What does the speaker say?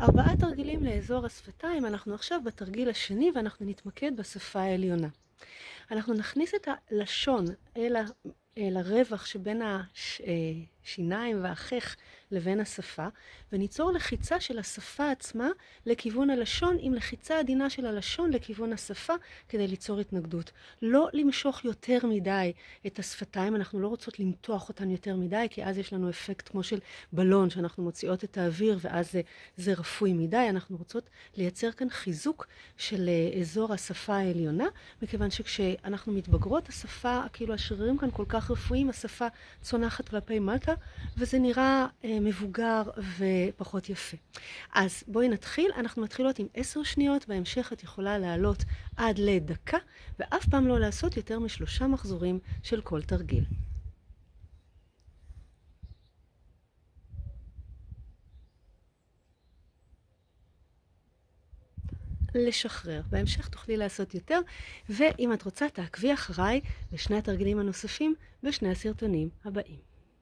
ארבעה תרגילים לאזור השפתיים, אנחנו עכשיו בתרגיל השני ואנחנו נתמקד בשפה העליונה. אנחנו נכניס את הלשון אל, ה, אל הרווח שבין השיניים והחך לבין השפה, וניצור לחיצה של השפה עצמה לכיוון הלשון, עם לחיצה עדינה של הלשון לכיוון השפה, כדי ליצור התנגדות. לא למשוך יותר מדי את השפתיים, אנחנו לא רוצות למתוח אותן יותר מדי, כי אז יש לנו אפקט כמו של בלון, שאנחנו מוציאות את האוויר ואז זה, זה רפוי מדי. אנחנו רוצות לייצר כאן חיזוק של אה, אזור השפה העליונה, מכיוון שכשאנחנו מתבגרות, השפה, כאילו השרירים כאן כל כך רפואיים, השפה צונחת כלפי מטה, וזה נראה אה, מבוגר ופחות יפה. אז בואי נתחיל, אנחנו מתחילות עם עשר שניות, בהמשך את יכולה לעלות עד לדקה, ואף פעם לא לעשות יותר משלושה מחזורים של כל תרגיל. לשחרר. בהמשך תוכלי לעשות יותר, ואם את רוצה תעקבי אחריי לשני התרגילים הנוספים בשני הסרטונים הבאים.